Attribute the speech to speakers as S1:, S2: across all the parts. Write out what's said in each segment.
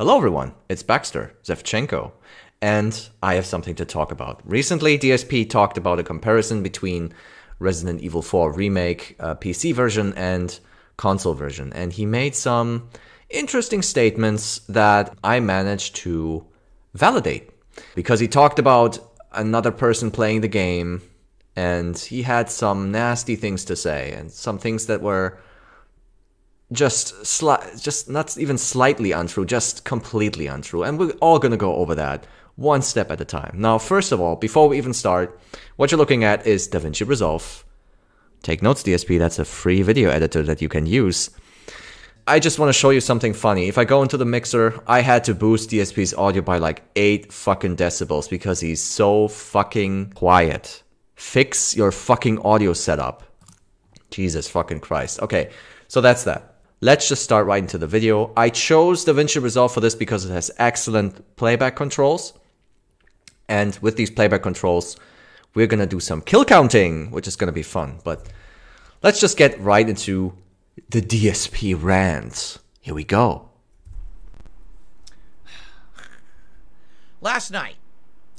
S1: Hello, everyone. It's Baxter Zevchenko, and I have something to talk about. Recently, DSP talked about a comparison between Resident Evil 4 Remake uh, PC version and console version, and he made some interesting statements that I managed to validate because he talked about another person playing the game and he had some nasty things to say and some things that were just sli- just not even slightly untrue, just completely untrue. And we're all going to go over that one step at a time. Now, first of all, before we even start, what you're looking at is DaVinci Resolve. Take notes, DSP, that's a free video editor that you can use. I just want to show you something funny. If I go into the mixer, I had to boost DSP's audio by like 8 fucking decibels because he's so fucking quiet. Fix your fucking audio setup. Jesus fucking Christ. Okay, so that's that. Let's just start right into the video. I chose DaVinci Resolve for this because it has excellent playback controls. And with these playback controls, we're gonna do some kill counting, which is gonna be fun. But let's just get right into the DSP rants. Here we go.
S2: Last night,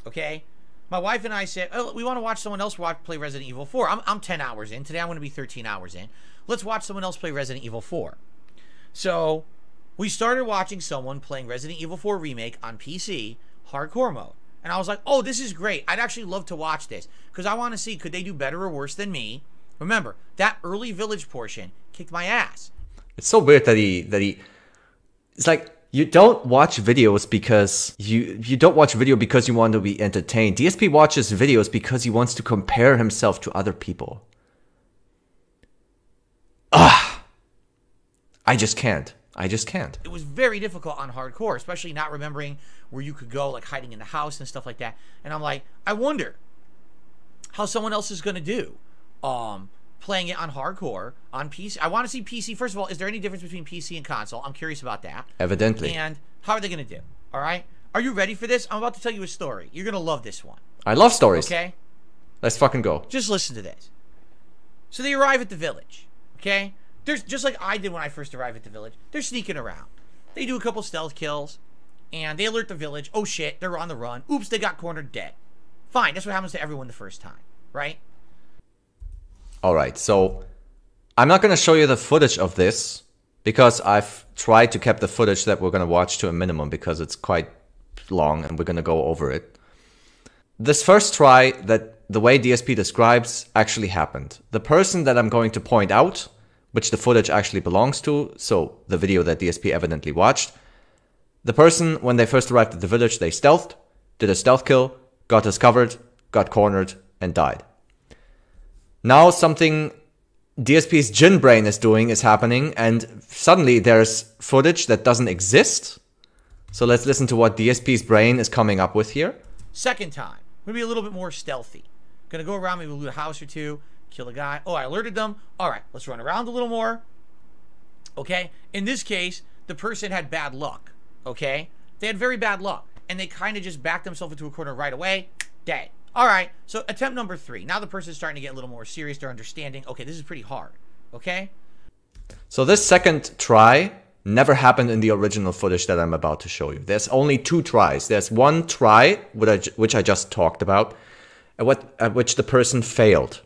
S2: okay, my wife and I said, oh, we want to watch someone else watch, play Resident Evil 4. I'm, I'm 10 hours in. Today I'm going to be 13 hours in. Let's watch someone else play Resident Evil 4. So we started watching someone playing Resident Evil 4 Remake on PC, hardcore mode. And I was like, oh, this is great. I'd actually love to watch this because I want to see could they do better or worse than me. Remember, that early village portion kicked my ass.
S1: It's so weird that he that he it's like you don't watch videos because you you don't watch video because you want to be entertained. DSP watches videos because he wants to compare himself to other people. I just can't. I just can't.
S2: It was very difficult on hardcore, especially not remembering where you could go, like hiding in the house and stuff like that. And I'm like, I wonder how someone else is going to do um, playing it on hardcore on PC. I want to see PC. First of all, is there any difference between PC and console? I'm curious about that.
S1: Evidently.
S2: And how are they going to do? All right. Are you ready for this? I'm about to tell you a story. You're going to love this one.
S1: I love stories.
S2: Okay.
S1: Let's fucking go.
S2: Just listen to this. So they arrive at the village. Okay. There's just like I did when I first arrived at the village. They're sneaking around. They do a couple stealth kills, and they alert the village. Oh shit, they're on the run. Oops, they got cornered dead. Fine, that's what happens to everyone the first time, right?
S1: All right, so I'm not going to show you the footage of this because I've tried to keep the footage that we're going to watch to a minimum because it's quite long and we're going to go over it. This first try that the way DSP describes actually happened. The person that I'm going to point out which the footage actually belongs to, so the video that DSP evidently watched. The person, when they first arrived at the village, they stealthed, did a stealth kill, got discovered, got cornered, and died. Now something DSP's gin brain is doing is happening, and suddenly there's footage that doesn't exist. So let's listen to what DSP's brain is coming up with here.
S2: Second time, gonna be a little bit more stealthy. Gonna go around, maybe loot a house or two, kill a guy. Oh, I alerted them. All right, let's run around a little more. Okay? In this case, the person had bad luck. Okay? They had very bad luck. And they kind of just backed themselves into a corner right away. Dead. All right, so attempt number three. Now the person's starting to get a little more serious. They're understanding, okay, this is pretty hard. Okay?
S1: So this second try never happened in the original footage that I'm about to show you. There's only two tries. There's one try, which I just talked about, at which the person failed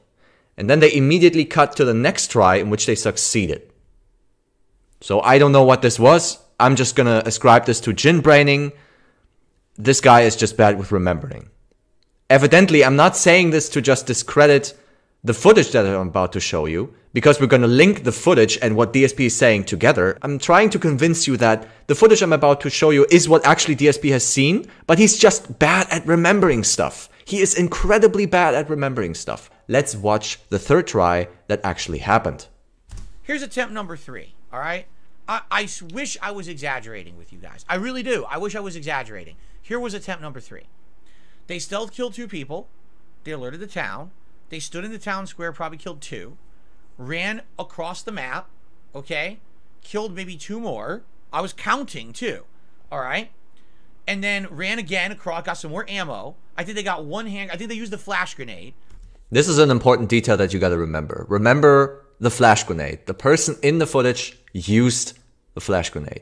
S1: and then they immediately cut to the next try in which they succeeded. So I don't know what this was. I'm just gonna ascribe this to gin braining. This guy is just bad with remembering. Evidently, I'm not saying this to just discredit the footage that I'm about to show you, because we're gonna link the footage and what DSP is saying together. I'm trying to convince you that the footage I'm about to show you is what actually DSP has seen, but he's just bad at remembering stuff. He is incredibly bad at remembering stuff. Let's watch the third try that actually happened.
S2: Here's attempt number three, all right? I, I wish I was exaggerating with you guys. I really do. I wish I was exaggerating. Here was attempt number three. They stealth killed two people. They alerted the town. They stood in the town square, probably killed two. Ran across the map, okay? Killed maybe two more. I was counting too, all right? and then ran again across, got some more ammo. I think they got one hand. I think they used the flash grenade.
S1: This is an important detail that you got to remember. Remember the flash grenade. The person in the footage used the flash grenade.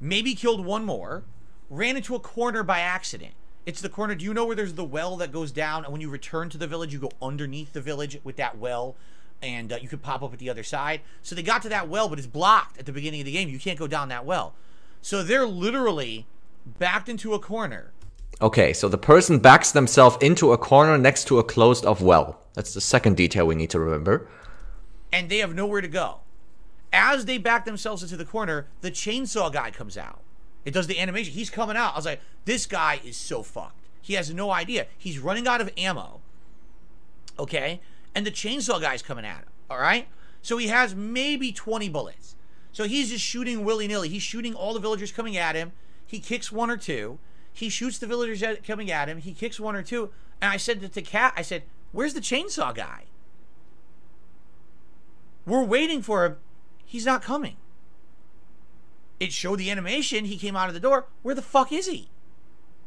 S2: maybe killed one more, ran into a corner by accident. It's the corner. Do you know where there's the well that goes down, and when you return to the village, you go underneath the village with that well, and uh, you could pop up at the other side. So they got to that well, but it's blocked at the beginning of the game. You can't go down that well. So they're literally backed into a corner.
S1: Okay, so the person backs themselves into a corner next to a closed off well. That's the second detail we need to remember.
S2: And they have nowhere to go. As they back themselves into the corner, the chainsaw guy comes out. It does the animation. He's coming out. I was like, this guy is so fucked. He has no idea. He's running out of ammo. Okay? And the chainsaw guy's coming at him. All right? So he has maybe 20 bullets. So he's just shooting willy nilly. He's shooting all the villagers coming at him. He kicks one or two. He shoots the villagers coming at him. He kicks one or two. And I said to the cat, I said, Where's the chainsaw guy? We're waiting for him. He's not coming. It showed the animation. He came out of the door. Where the fuck is he?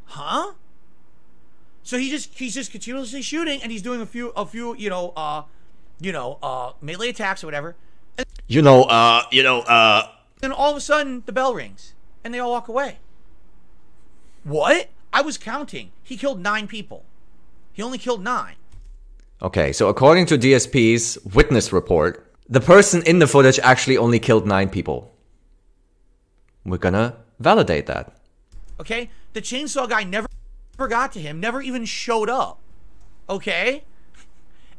S2: Huh? So he just he's just continuously shooting and he's doing a few a few, you know, uh you know, uh melee attacks or whatever.
S1: And you know, uh you know, uh
S2: then all of a sudden the bell rings and they all walk away. What? I was counting. He killed 9 people. He only killed 9.
S1: Okay, so according to DSP's witness report, the person in the footage actually only killed 9 people. We're gonna validate that.
S2: Okay? The chainsaw guy never got to him, never even showed up. Okay?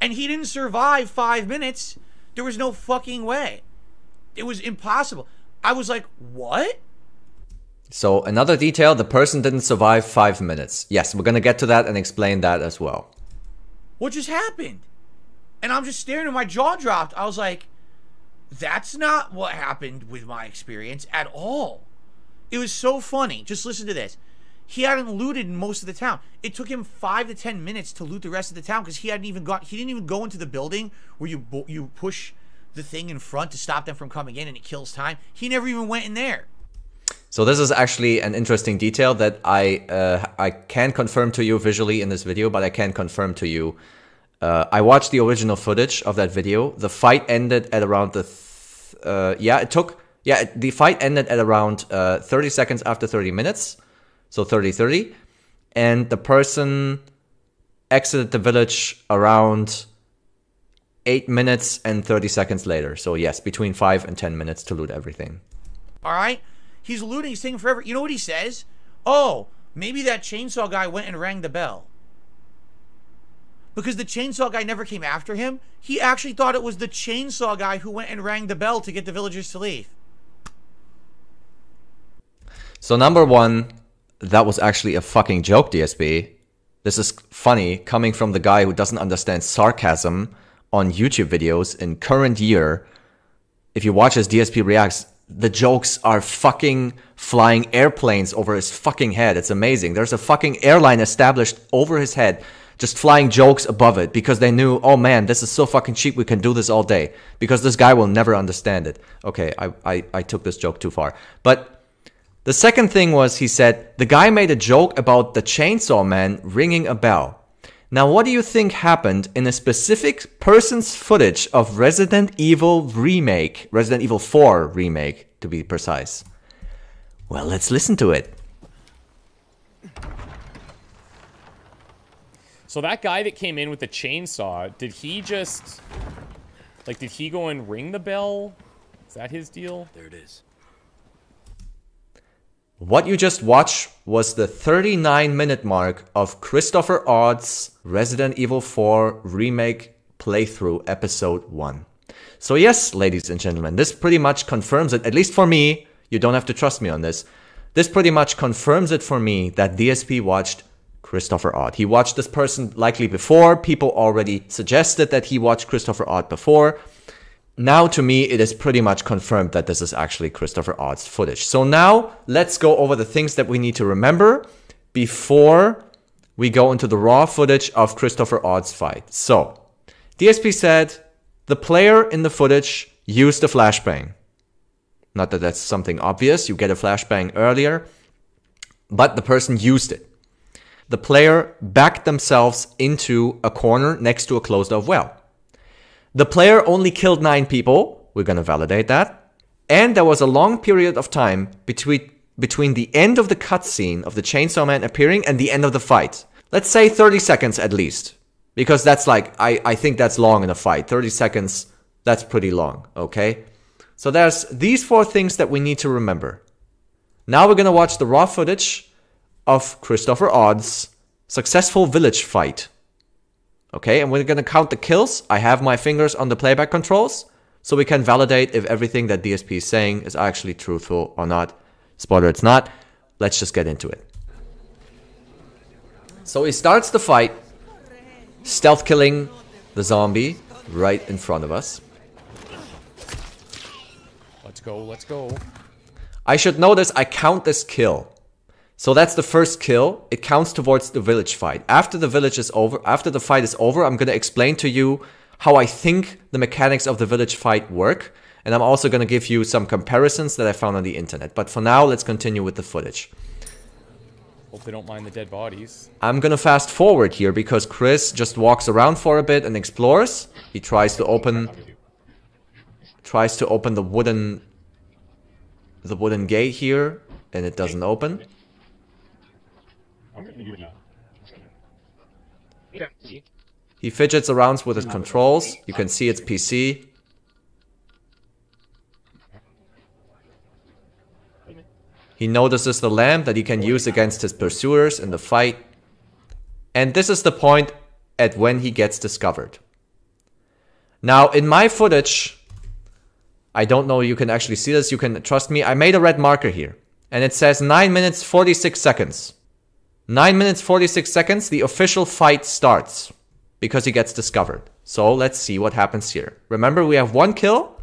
S2: And he didn't survive five minutes. There was no fucking way. It was impossible. I was like, what?
S1: So, another detail the person didn't survive five minutes. Yes, we're gonna get to that and explain that as well.
S2: What just happened? And I'm just staring and my jaw dropped. I was like, that's not what happened with my experience at all. It was so funny. Just listen to this. He hadn't looted most of the town. It took him five to ten minutes to loot the rest of the town because he hadn't even got. He didn't even go into the building where you you push the thing in front to stop them from coming in, and it kills time. He never even went in there.
S1: So this is actually an interesting detail that I uh, I can confirm to you visually in this video, but I can't confirm to you. Uh, I watched the original footage of that video. The fight ended at around the uh, yeah, it took, yeah, the fight ended at around uh, 30 seconds after 30 minutes. So 30 30. And the person exited the village around 8 minutes and 30 seconds later. So, yes, between 5 and 10 minutes to loot everything.
S2: All right. He's looting, he's taking forever. You know what he says? Oh, maybe that chainsaw guy went and rang the bell because the chainsaw guy never came after him. He actually thought it was the chainsaw guy who went and rang the bell to get the villagers to leave.
S1: So number one, that was actually a fucking joke, DSP. This is funny coming from the guy who doesn't understand sarcasm on YouTube videos in current year. If you watch his DSP reacts, the jokes are fucking flying airplanes over his fucking head. It's amazing. There's a fucking airline established over his head just flying jokes above it because they knew, oh man, this is so fucking cheap, we can do this all day. Because this guy will never understand it. Okay, I, I, I took this joke too far. But the second thing was he said, the guy made a joke about the chainsaw man ringing a bell. Now, what do you think happened in a specific person's footage of Resident Evil Remake, Resident Evil 4 Remake, to be precise? Well, let's listen to it.
S3: So that guy that came in with the chainsaw, did he just... Like, did he go and ring the bell? Is that his deal?
S4: There it is.
S1: What you just watched was the 39 minute mark of Christopher Odd's Resident Evil 4 Remake playthrough episode 1. So yes, ladies and gentlemen, this pretty much confirms it, at least for me, you don't have to trust me on this. This pretty much confirms it for me that DSP watched Christopher Odd. He watched this person likely before. People already suggested that he watched Christopher Odd before. Now, to me, it is pretty much confirmed that this is actually Christopher Odd's footage. So now, let's go over the things that we need to remember before we go into the raw footage of Christopher Odd's fight. So, DSP said the player in the footage used a flashbang. Not that that's something obvious, you get a flashbang earlier, but the person used it the player backed themselves into a corner next to a closed off well. The player only killed nine people. We're going to validate that. And there was a long period of time between between the end of the cutscene of the Chainsaw Man appearing and the end of the fight. Let's say 30 seconds at least. Because that's like, I, I think that's long in a fight. 30 seconds, that's pretty long, okay? So there's these four things that we need to remember. Now we're gonna watch the raw footage of Christopher Odd's successful village fight. Okay, and we're gonna count the kills. I have my fingers on the playback controls, so we can validate if everything that DSP is saying is actually truthful or not. Spoiler, it's not. Let's just get into it. So he starts the fight, stealth killing the zombie right in front of us.
S3: Let's go, let's go.
S1: I should notice I count this kill. So that's the first kill. It counts towards the village fight. After the village is over, after the fight is over, I'm going to explain to you how I think the mechanics of the village fight work. And I'm also going to give you some comparisons that I found on the internet. But for now, let's continue with the footage.
S3: Hope they don't mind the dead bodies.
S1: I'm going to fast forward here because Chris just walks around for a bit and explores. He tries to open tries to open the wooden the wooden gate here and it doesn't open. He fidgets around with his controls. You can see it's PC. He notices the lamp that he can use against his pursuers in the fight. And this is the point at when he gets discovered. Now, in my footage, I don't know you can actually see this. You can trust me. I made a red marker here. And it says 9 minutes 46 seconds. 9 minutes 46 seconds, the official fight starts. Because he gets discovered. So let's see what happens here. Remember, we have one kill.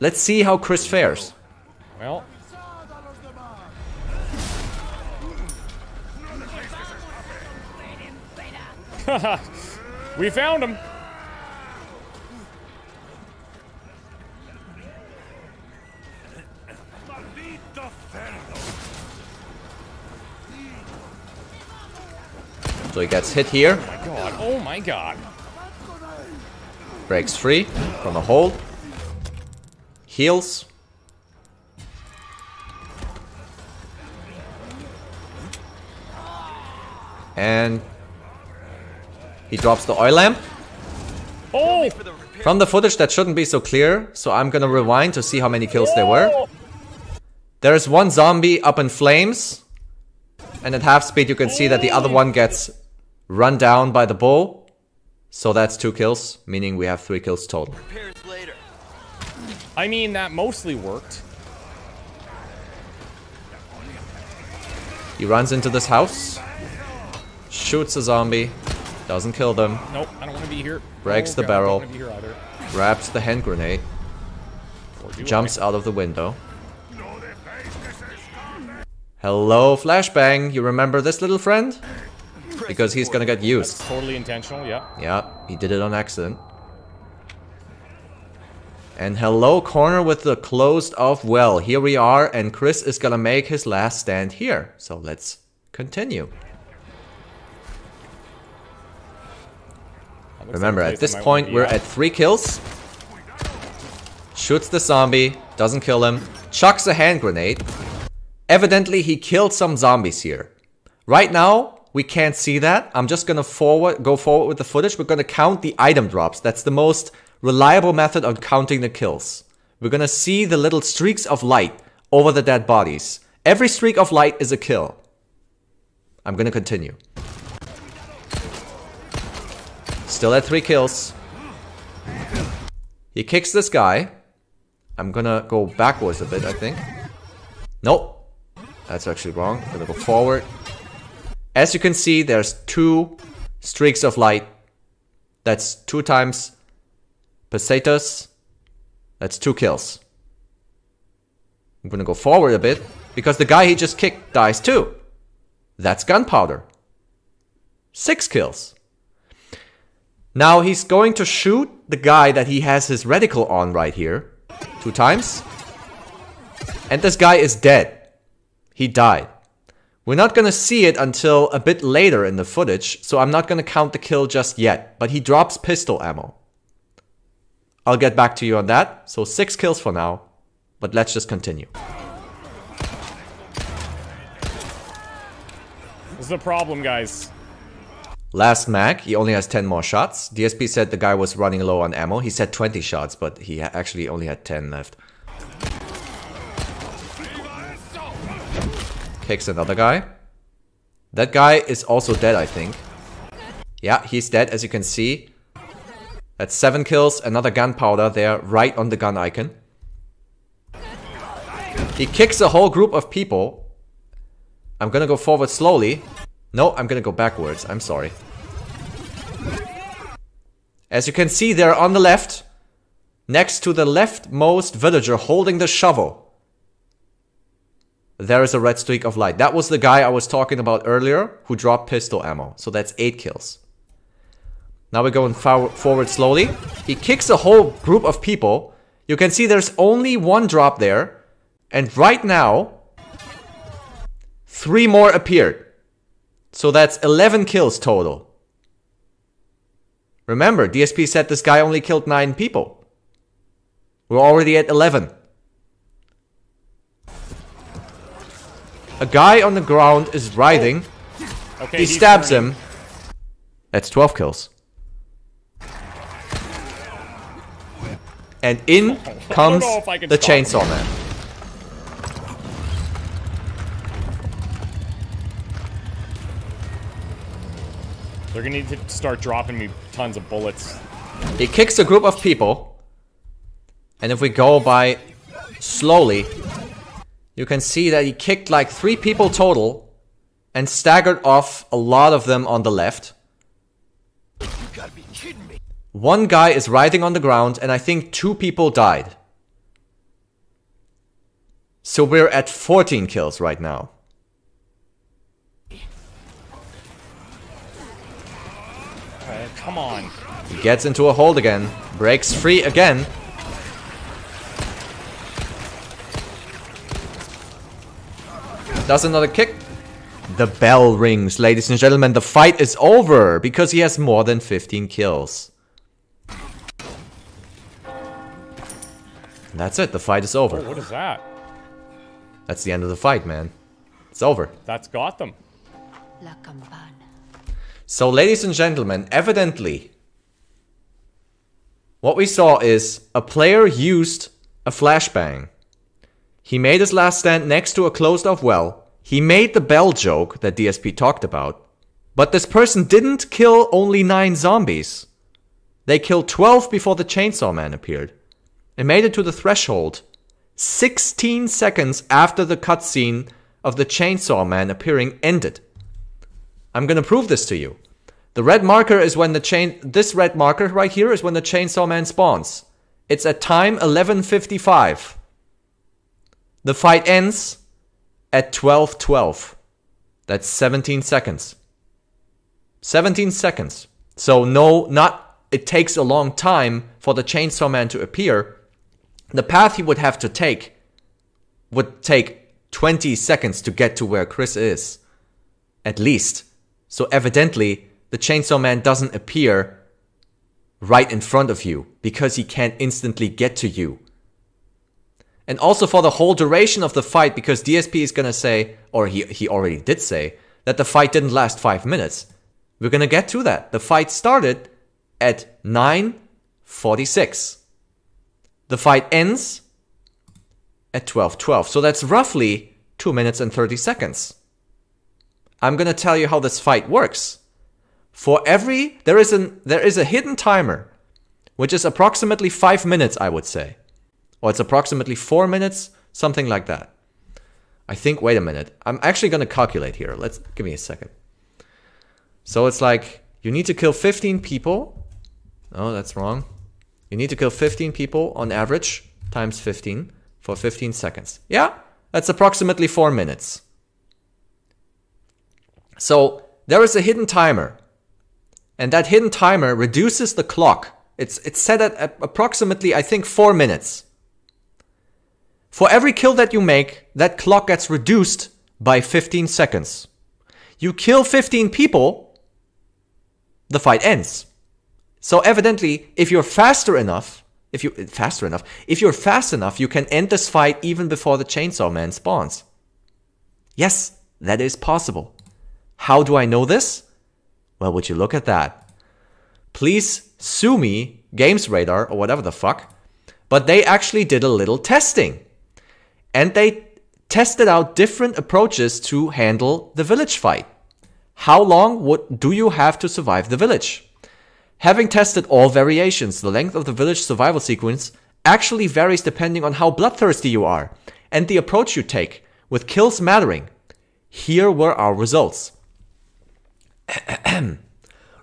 S1: Let's see how Chris fares.
S3: Well, we found him.
S1: So he gets hit here,
S3: God, oh my god.
S1: breaks free from a hold, heals. And he drops the oil lamp.
S3: Oh!
S1: From the footage that shouldn't be so clear, so I'm gonna rewind to see how many kills there were. Oh! There's one zombie up in flames. And at half speed you can see that the other oh! one gets run down by the bull. So that's two kills, meaning we have three kills total.
S3: I mean, that mostly worked.
S1: He runs into this house, shoots a zombie, doesn't kill them,
S3: Nope, I don't want to be here.
S1: Breaks
S3: Oh,
S1: the
S3: God,
S1: barrel.
S3: I don't want to be here either.
S1: grabs the hand grenade,
S3: Or do
S1: jumps out of the window. Hello, Flashbang. You remember this little friend? Because he's gonna get used.
S3: Totally intentional, yeah.
S1: Yeah, he did it on accident. And hello, corner with the closed off well. Here we are, and Chris is gonna make his last stand here. So let's continue. Remember, at this point, we're
S3: at.
S1: at three kills. Shoots the zombie, doesn't kill him, chucks a hand grenade. Evidently, he killed some zombies here. Right now, we can't see that. I'm just gonna forward, go forward with the footage. We're gonna count the item drops. That's the most reliable method of counting the kills. We're gonna see the little streaks of light over the dead bodies. Every streak of light is a kill. I'm gonna continue. Still at three kills. He kicks this guy. I'm gonna go backwards a bit, I think. Nope. That's actually wrong. I'm gonna go forward. As you can see, there's two streaks of light. That's two times pesetas. That's two kills. I'm gonna go forward a bit because the guy he just kicked dies too. That's gunpowder. Six kills. Now he's going to shoot the guy that he has his reticle on right here. Two times. And this guy is dead. He died. We're not gonna see it until a bit later in the footage, so I'm not gonna count the kill just yet. But he drops pistol ammo. I'll get back to you on that. So six kills for now. But let's just continue.
S3: This is the problem, guys.
S1: Last mag, he only has 10 more shots. DSP said the guy was running low on ammo. He said 20 shots, but he actually only had 10 left. Kicks another guy. That guy is also dead, I think. Yeah, he's dead, as you can see. That's 7 kills, another gunpowder there, right on the gun icon. He kicks a whole group of people. I'm gonna go forward slowly. No, I'm gonna go backwards. I'm sorry. As you can see, they're on the left. Next to the leftmost villager holding the shovel. There is a red streak of light. That was the guy I was talking about earlier who dropped pistol ammo. So that's 8 kills. Now we're going forward slowly. He kicks a whole group of people. You can see there's only one drop there. And right now, three more appeared. So that's 11 kills total. Remember, DSP said this guy only killed 9 people. We're already at 11. A guy on the ground is writhing.
S3: Okay,
S1: he stabs him. That's 12 kills. And in comes
S3: know if I can
S1: the
S3: him.
S1: chainsaw man.
S3: They're gonna need to start dropping me tons of bullets.
S1: He kicks a group of people. And if we go by slowly, you can see that he kicked like three people total and staggered off a lot of them on the left. One guy is writhing on the ground, and I think two people died. So we're at 14 kills right now.
S3: Come on.
S1: He gets into a hold again, breaks free again. Does another kick. The bell rings, ladies and gentlemen. The fight is over because he has more than 15 kills. That's it. The fight is over.
S3: Oh, what is that?
S1: That's the end of the fight, man. It's over.
S3: That's Gotham.
S4: La campana.
S1: So, ladies and gentlemen, evidently, what we saw is a player used a flashbang. He made his last stand next to a closed off well. He made the bell joke that DSP talked about. But this person didn't kill only 9 zombies. They killed 12 before the chainsaw man appeared. And made it to the threshold 16 seconds after the cutscene of the chainsaw man appearing ended. I'm gonna prove this to you. The red marker is when the chain this red marker right here is when the chainsaw man spawns. It's at time 11:55. The fight ends at 12:12. That's 17 seconds. 17 seconds. So no not it takes a long time for the chainsaw man to appear. The path he would have to take would take 20 seconds to get to where Chris is. At least. So evidently, the Chainsaw Man doesn't appear right in front of you because he can't instantly get to you. And also for the whole duration of the fight, because DSP is gonna say, or he, he already did say, that the fight didn't last five minutes. We're gonna get to that. The fight started at 9.46. The fight ends at 12.12. So that's roughly 2 minutes and 30 seconds. I'm gonna tell you how this fight works. For every there is an there is a hidden timer, which is approximately five minutes, I would say, or it's approximately four minutes, something like that. I think. Wait a minute. I'm actually gonna calculate here. Let's give me a second. So it's like you need to kill 15 people. Oh, that's wrong. You need to kill 15 people on average times 15 for 15 seconds. Yeah, that's approximately four minutes. So there is a hidden timer. And that hidden timer reduces the clock. It's, it's set at approximately, I think, four minutes. For every kill that you make, that clock gets reduced by 15 seconds. You kill 15 people, the fight ends. So evidently, if you're faster enough if you faster enough, if you're fast enough, you can end this fight even before the chainsaw man spawns. Yes, that is possible. How do I know this? Well, would you look at that? Please sue me, Games Radar, or whatever the fuck. But they actually did a little testing. And they tested out different approaches to handle the village fight. How long would, do you have to survive the village? Having tested all variations, the length of the village survival sequence actually varies depending on how bloodthirsty you are and the approach you take, with kills mattering. Here were our results.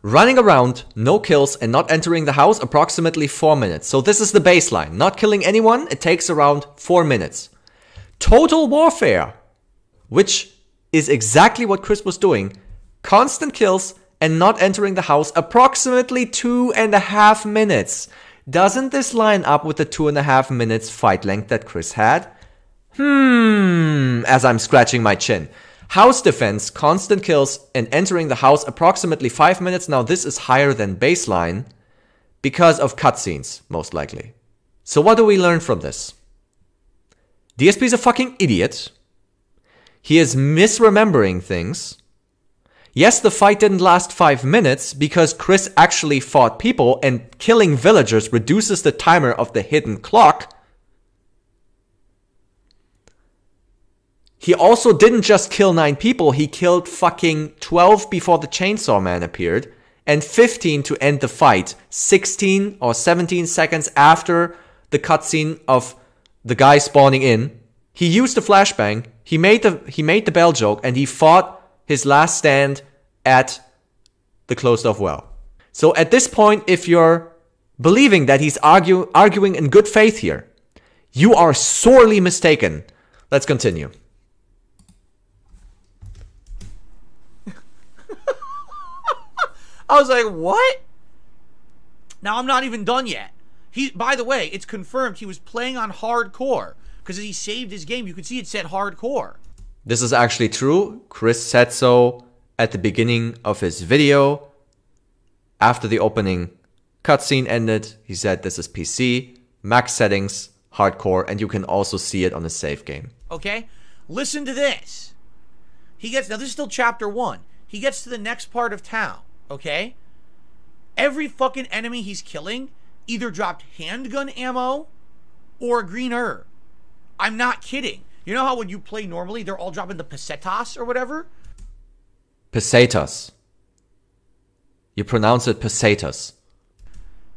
S1: Running around, no kills, and not entering the house approximately 4 minutes. So this is the baseline. Not killing anyone, it takes around 4 minutes. Total warfare, which is exactly what Chris was doing. Constant kills, and not entering the house approximately two and a half minutes. Doesn't this line up with the two and a half minutes fight length that Chris had? Hmm, as I'm scratching my chin. House defense, constant kills, and entering the house approximately 5 minutes. Now, this is higher than baseline because of cutscenes, most likely. So, what do we learn from this? DSP is a fucking idiot. He is misremembering things. Yes, the fight didn't last 5 minutes because Chris actually fought people and killing villagers reduces the timer of the hidden clock. He also didn't just kill 9 people, he killed fucking 12 before the chainsaw man appeared and 15 to end the fight, 16 or 17 seconds after the cutscene of the guy spawning in. He used the flashbang, he made the he made the bell joke and he fought his last stand at the closed off well. So at this point, if you're believing that he's argue, arguing in good faith here, you are sorely mistaken. Let's continue.
S2: I was like, what? Now I'm not even done yet. He, by the way, it's confirmed he was playing on hardcore because as he saved his game, you could see it said hardcore.
S1: This is actually true. Chris said so at the beginning of his video. After the opening cutscene ended, he said this is PC, max settings, hardcore, and you can also see it on the save game.
S2: Okay? Listen to this. He gets, now this is still chapter one. He gets to the next part of town, okay? Every fucking enemy he's killing either dropped handgun ammo or a green herb. I'm not kidding. You know how when you play normally, they're all dropping the pesetas or whatever?
S1: Pesetas. You pronounce it pesetas.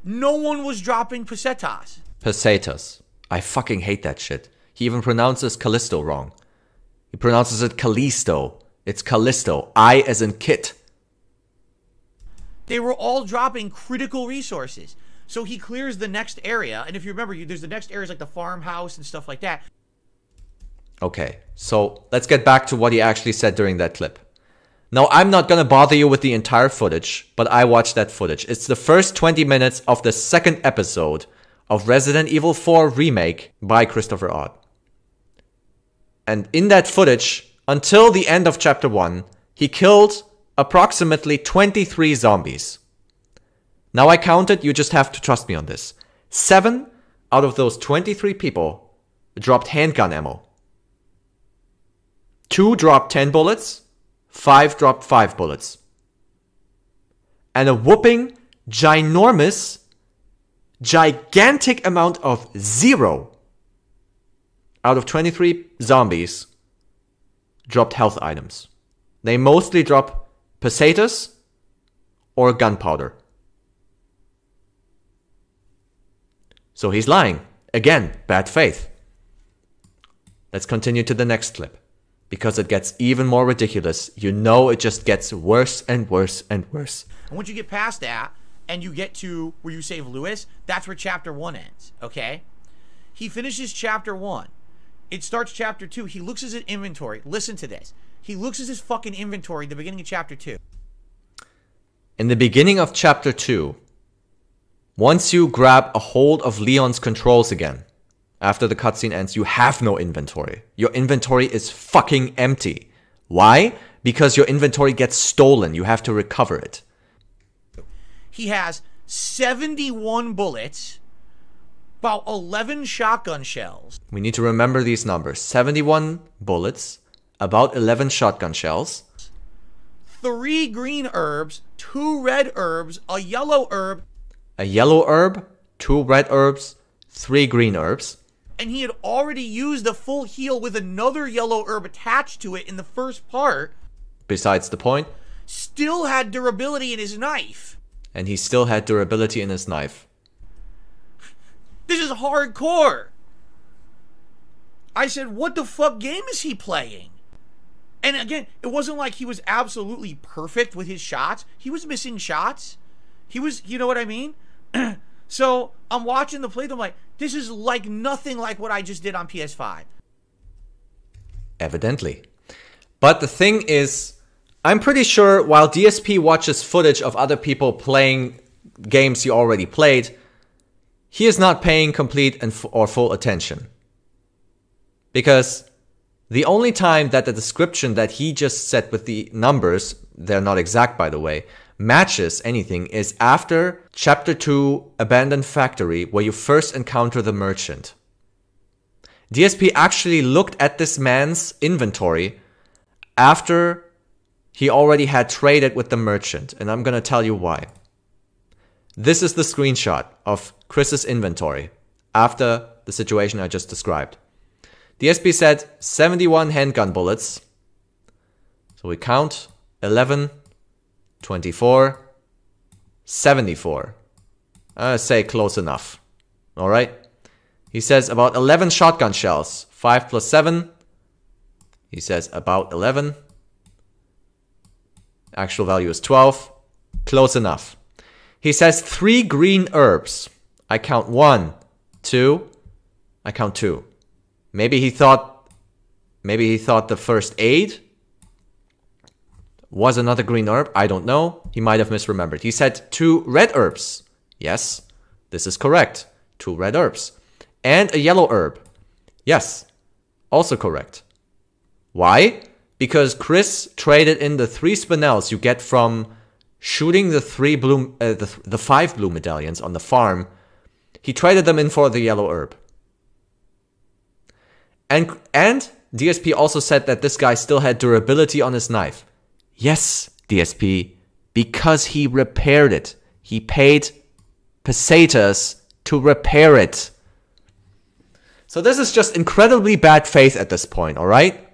S2: No one was dropping pesetas.
S1: Pesetas. I fucking hate that shit. He even pronounces Callisto wrong. He pronounces it Callisto. It's Callisto. I as in kit.
S2: They were all dropping critical resources. So he clears the next area, and if you remember, you, there's the next areas like the farmhouse and stuff like that.
S1: Okay, so let's get back to what he actually said during that clip. Now, I'm not gonna bother you with the entire footage, but I watched that footage. It's the first 20 minutes of the second episode of Resident Evil 4 Remake by Christopher Odd. And in that footage, until the end of chapter 1, he killed approximately 23 zombies. Now I counted, you just have to trust me on this. Seven out of those 23 people dropped handgun ammo. Two dropped 10 bullets, five dropped five bullets. And a whooping, ginormous, gigantic amount of zero out of 23 zombies dropped health items. They mostly drop pesetas or gunpowder. So he's lying. Again, bad faith. Let's continue to the next clip. Because it gets even more ridiculous. You know it just gets worse and worse and worse.
S2: And once you get past that, and you get to where you save Lewis, that's where chapter one ends, okay? He finishes chapter one. It starts chapter two. He looks at his inventory. Listen to this. He looks at his fucking inventory at the beginning of chapter two.
S1: In the beginning of chapter 2, once you grab a hold of Leon's controls again, after the cutscene ends, you have no inventory. Your inventory is fucking empty. Why? Because your inventory gets stolen. You have to recover it.
S2: He has 71 bullets, about 11 shotgun shells,
S1: We need to remember these numbers 71 bullets, about 11 shotgun shells,
S2: three green herbs, two red herbs, a yellow herb,
S1: a yellow herb, two red herbs, three green herbs.
S2: and he had already used a full heal with another yellow herb attached to it in the first part,
S1: Besides the point,
S2: still had durability in his knife.
S1: and he still had durability in his knife.
S2: This is hardcore. I said, what the fuck game is he playing? And again, it wasn't like he was absolutely perfect with his shots. He was missing shots. He was, you know what I mean? so I'm watching the play. I'm like, this is like nothing like what I just did on PS5.
S1: Evidently. But the thing is, I'm pretty sure while DSP watches footage of other people playing games he already played, he is not paying complete and or full attention. Because the only time that the description that he just set with the numbers, they're not exact by the way, matches anything is after chapter 2 Abandoned Factory where you first encounter the merchant. DSP actually looked at this man's inventory after he already had traded with the merchant, and I'm gonna tell you why. This is the screenshot of Chris's inventory after the situation I just described. DSP said 71 handgun bullets. So we count 11, 24, 74. I say close enough. Alright? He says about 11 shotgun shells. 5 plus 7. He says about 11. Actual value is 12. Close enough. He says 3 green herbs. I count 1, 2. I count 2. Maybe he thought maybe he thought the first aid was another green herb. I don't know. He might have misremembered. He said 2 red herbs. Yes, this is correct. 2 red herbs and a yellow herb. Yes, also correct. Why? Because Chris traded in the three spinels you get from shooting the three blue, uh, the, the five blue medallions on the farm. He traded them in for the yellow herb. And and DSP also said that this guy still had durability on his knife. Yes, DSP, because he repaired it. He paid pesetas to repair it. So this is just incredibly bad faith at this point, alright?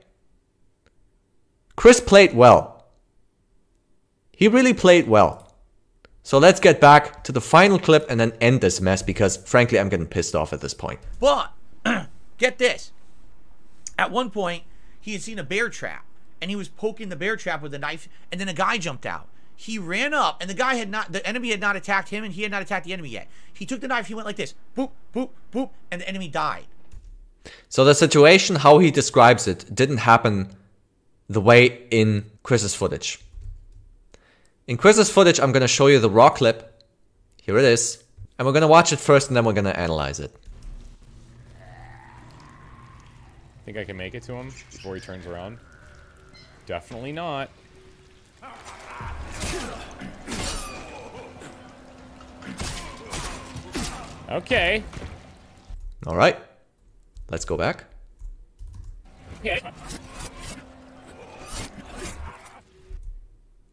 S1: Chris played well. He really played well. So let's get back to the final clip and then end this mess because frankly I'm getting pissed off at this point.
S2: But get this. At one point, he had seen a bear trap and he was poking the bear trap with a knife and then a guy jumped out. He ran up and the guy had not the enemy had not attacked him and he had not attacked the enemy yet. He took the knife, he went like this, boop, boop, boop, and the enemy died.
S1: So the situation, how he describes it, didn't happen the way in Chris's footage. In Chris's footage, I'm gonna show you the raw clip. Here it is. And we're gonna watch it first and then we're gonna analyze it.
S3: Think I can make it to him before he turns around? Definitely not. Okay.
S1: Alright. Let's go back. Okay,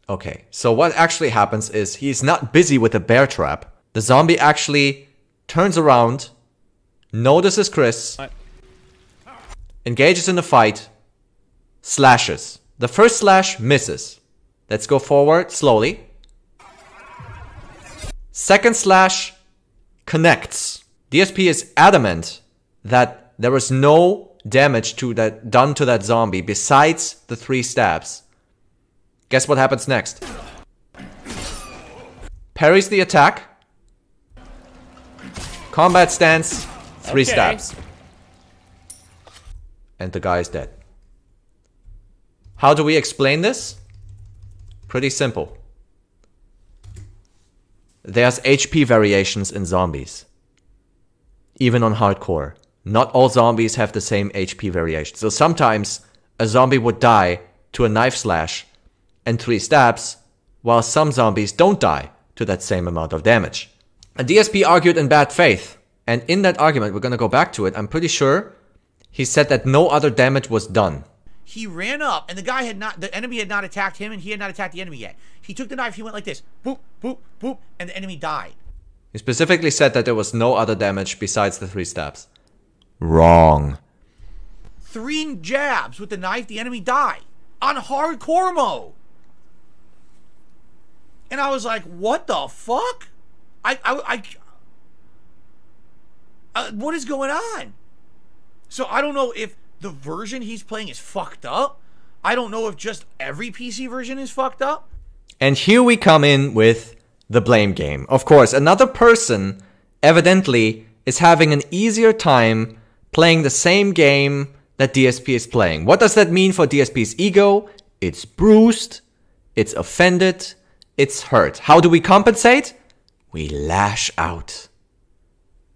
S1: Okay, so what actually happens is he's not busy with the bear trap. The zombie actually turns around, notices Chris, engages in a fight, slashes. The first slash misses. Let's go forward slowly. Second slash connects. DSP is adamant that there was no damage to that done to that zombie besides the three stabs. Guess what happens next? Parries the attack. Combat stance. Three
S3: Okay.
S1: stabs. And the guy is dead. How do we explain this? Pretty simple. There's HP variations in zombies. Even on hardcore. Not all zombies have the same HP variation. So sometimes a zombie would die to a knife slash and three stabs, while some zombies don't die to that same amount of damage. And DSP argued in bad faith And in that argument, we're gonna go back to it. I'm pretty sure he said that no other damage was done.
S2: He ran up, and the guy had not, the enemy had not attacked him, and he had not attacked the enemy yet. He took the knife, he went like this, boop, boop, boop, and the enemy died.
S1: He specifically said that there was no other damage besides the three stabs. Wrong.
S2: Three jabs with the knife, the enemy died on hardcore mode. And I was like, what the fuck? I, I, I, uh, what is going on? So I don't know if the version he's playing is fucked up. I don't know if just every PC version is fucked up.
S1: And here we come in with the blame game. Of course, another person evidently is having an easier time playing the same game that DSP is playing. What does that mean for DSP's ego? It's bruised, it's offended, it's hurt. How do we compensate? We lash out.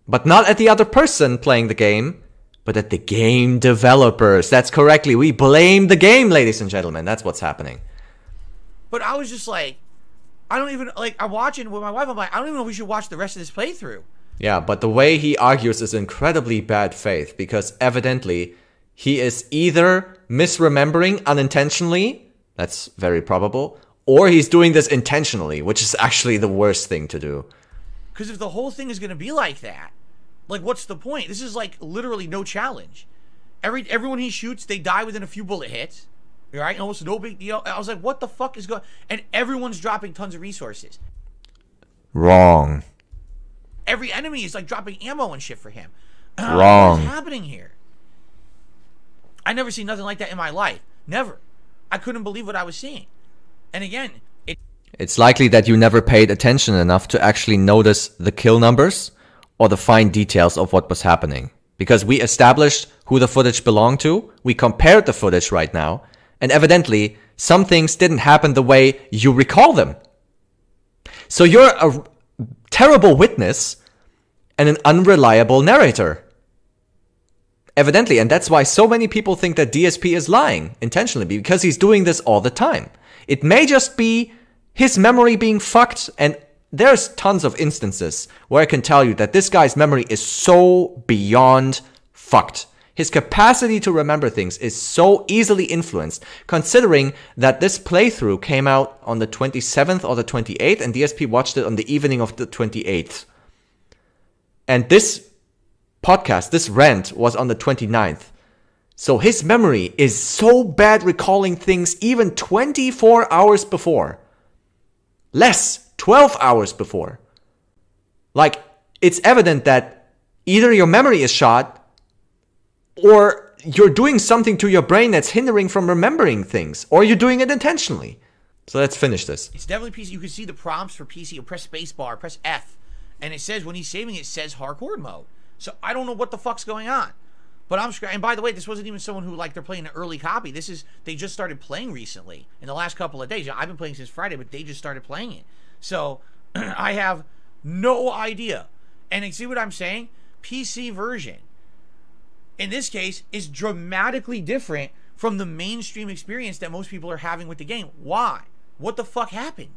S1: But not at the other person playing the game, but at the game developers. That's correctly. We blame the game, ladies and gentlemen. That's what's happening.
S2: But I was just like, I don't even like. I'm watching with my wife. I'm like, I don't even know if we should watch the rest of this playthrough.
S1: Yeah, but the way he argues is incredibly bad faith because evidently he is either misremembering unintentionally, that's very probable, or he's doing this intentionally, which is actually the worst thing to do.
S2: Because if the whole thing is going to be like that, like, what's the point? This is like literally no challenge. Every everyone he shoots, they die within a few bullet hits. Right? Almost no big deal. I was like, what the fuck is going? And everyone's dropping tons of resources.
S1: Wrong.
S2: Every enemy is like dropping ammo and shit for him.
S1: Uh, Wrong.
S2: What's happening here? I never seen nothing like that in my life. Never. I couldn't believe what I was seeing. And again, it
S1: It's likely that you never paid attention enough to actually notice the kill numbers or the fine details of what was happening. Because we established who the footage belonged to, we compared the footage right now, and evidently some things didn't happen the way you recall them. So you're a terrible witness and an unreliable narrator. Evidently, and that's why so many people think that DSP is lying intentionally because he's doing this all the time. It may just be his memory being fucked and there's tons of instances where I can tell you that this guy's memory is so beyond fucked. His capacity to remember things is so easily influenced, considering that this playthrough came out on the 27th or the 28th, and DSP watched it on the evening of the 28th. And this podcast, this rant, was on the 29th. So his memory is so bad recalling things even 24 hours before. Less, 12 hours before. Like, it's evident that either your memory is shot or you're doing something to your brain that's hindering from remembering things, or you're doing it intentionally. So let's finish this.
S2: It's definitely PC. You can see the prompts for PC. You press spacebar, press F, and it says when he's saving it, says hardcore mode. So I don't know what the fuck's going on. But I'm and by the way, this wasn't even someone who like they're playing an early copy. This is they just started playing recently in the last couple of days. I've been playing since Friday, but they just started playing it. So I have no idea. And see what I'm saying? PC version in this case is dramatically different from the mainstream experience that most people are having with the game. Why? What the fuck happened?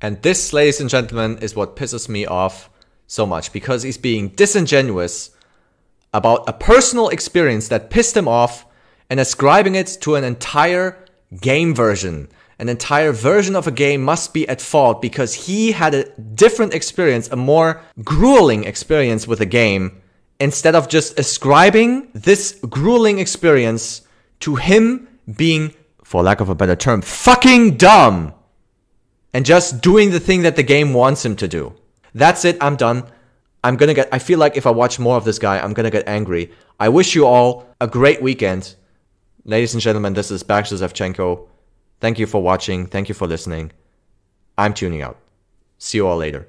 S1: And this, ladies and gentlemen, is what pisses me off so much because he's being disingenuous about a personal experience that pissed him off and ascribing it to an entire game version. An entire version of a game must be at fault because he had a different experience, a more grueling experience with a game instead of just ascribing this grueling experience to him being, for lack of a better term, fucking dumb and just doing the thing that the game wants him to do. That's it, I'm done. I'm gonna get, I feel like if I watch more of this guy, I'm gonna get angry. I wish you all a great weekend. Ladies and gentlemen, this is Baxter Zevchenko. Thank you for watching. Thank you for listening. I'm tuning out. See you all later.